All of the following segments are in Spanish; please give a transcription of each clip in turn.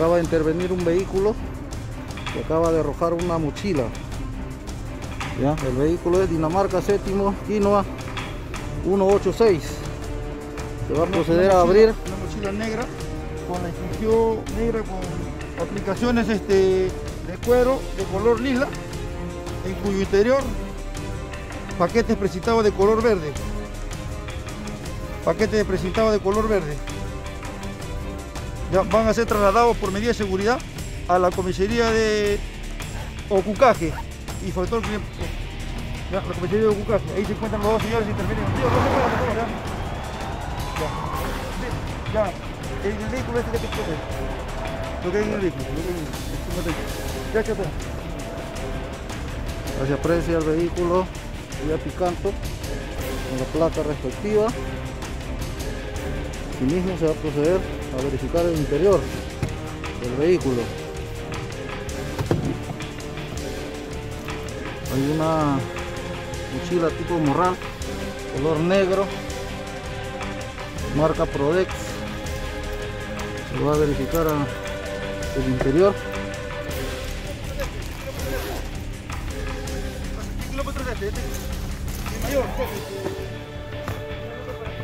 acaba de intervenir un vehículo que acaba de arrojar una mochila. ¿Ya? El vehículo es Dinamarca séptimo, Quinoa 186. Se va a proceder a abrir. Una mochila negra con la inscripción negra con aplicaciones este, de cuero de color lila en cuyo interior paquetes precitados de color verde. Paquetes precitados de color verde. Ya van a ser trasladados por medida de seguridad a la comisaría de Ocucaje y factor que- ya, la comisaría de Ocucaje. Ahí se encuentran los dos señores por favor, ya. Ya, el vehículo este que te puede. Lo que hay en el vehículo. En. Ya, chato. Se aprecia el vehículo ya picanto con la placa respectiva. Asimismo se va a proceder a verificar el interior del vehículo. Hay una mochila tipo morral, color negro, marca Prodex. Se va a verificar el interior.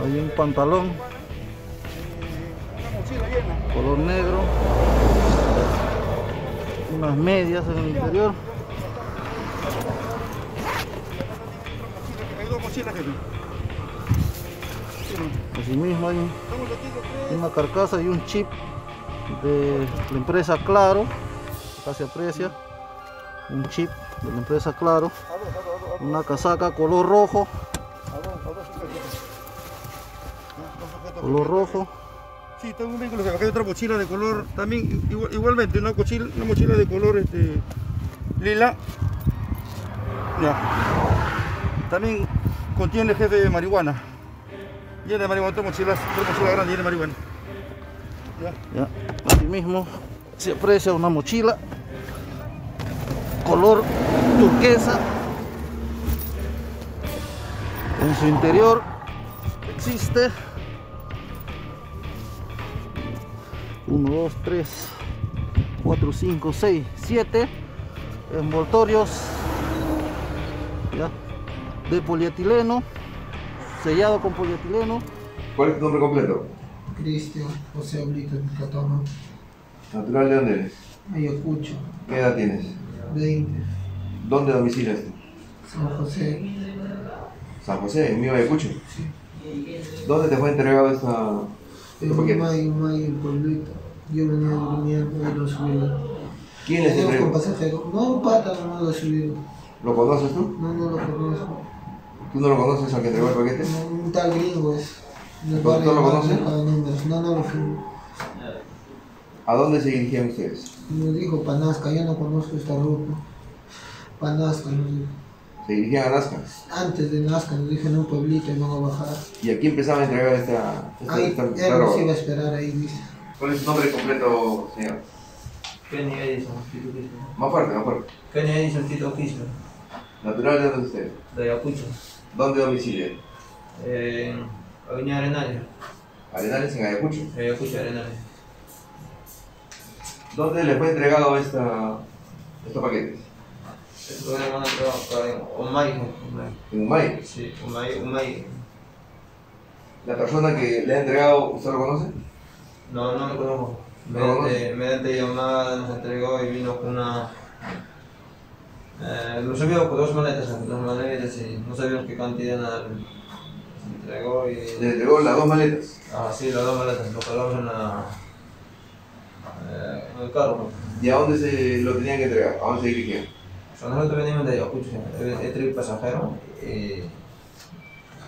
Hay un pantalón. Color negro, unas medias en el interior, asimismo hay una carcasa y un chip de la empresa Claro, acá se aprecia, un chip de la empresa Claro, una casaca color rojo, color rojo, Sí, tengo un vehículo, acá hay otra mochila de color, también igual- igualmente una mochila, una mochila de color este, lila. Ya. También contiene jefe de marihuana. Llena de marihuana, otra mochila, otra mochila grande llena de marihuana. Ya. ya, asimismo se aprecia una mochila color turquesa, en su interior existe 1, 2, 3, 4, 5, 6, 7 envoltorios ya, de polietileno, sellado con polietileno. ¿Cuál es tu nombre completo? Cristian José Oblito Catona, ¿Natural de dónde eres? Ayacucho, ¿Qué edad tienes? 20, ¿Dónde domicilias tú? San José, San José, en Mío Ayacucho. ¿Dónde te fue entregado esta, paquete? Mayo, Mayo, el pueblito. Yo venía durmiendo y lo subí. ¿Quién les Venía con. No, un pata, no lo subí. ¿Lo conoces tú? No, no lo conozco. ¿Tú no lo conoces al que entregó el paquete? No, un tal gringo es. ¿Tú- barrio lo conoces? No, no lo fui. ¿A dónde se dirigían ustedes? Nos dijo Panasca, yo no conozco esta ruta. Panasca nos dijo. Se dirigían a Nazca. Antes de Nazca nos dijo en un pueblito y van a bajar. ¿Y aquí empezaba a entregar esta, esta, Ahí, esta- él nos iba a esperar ahí, dice. ¿Cuál es su nombre completo, señor? Kenny Edison, Tito Quispe. Más fuerte, más fuerte. Kenny Edison, Tito Quispe, ¿Natural de dónde es usted? de Ayacucho. ¿Dónde domicilia? En Avenida Arenales, Arenales en Ayacucho. Ayacucho Arenales. ¿Dónde le fue entregado esta, estos paquetes? Humay. Sí, Omay, Omay. ¿La persona que le ha entregado, usted lo conoce? No, no lo conozco. ¿No lo Mediante, mediante llamada nos entregó y vino con una. Eh, lo subió con dos maletas, dos maletas y no sabíamos qué cantidad nada. Se entregó y. Le entregó las dos maletas. Ah, sí, las dos maletas, lo colgamos en la. Eh, en el carro. ¿Y a dónde se lo tenían que entregar? ¿A dónde se dirigían? O sea, nosotros venimos de Ayacucho, he traído pasajero y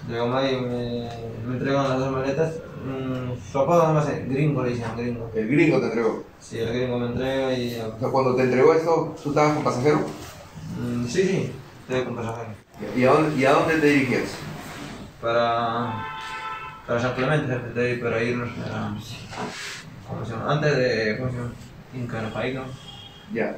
llegamos ahí y me, me entregan las dos maletas. Mm, su apodo además es gringo, le dicen gringo. El gringo te entregó. Sí, el gringo me entrega y... O sea, cuando te entregó esto, ¿tú estabas con pasajero? mm, sí, sí, estoy con pasajero. ¿Y a dónde, y a dónde te dirigías? Para... Para San Clemente, de ahí para irnos para... ¿Cómo se llama? Antes de... ¿Cómo se llama? Inca, ¿no? Ya.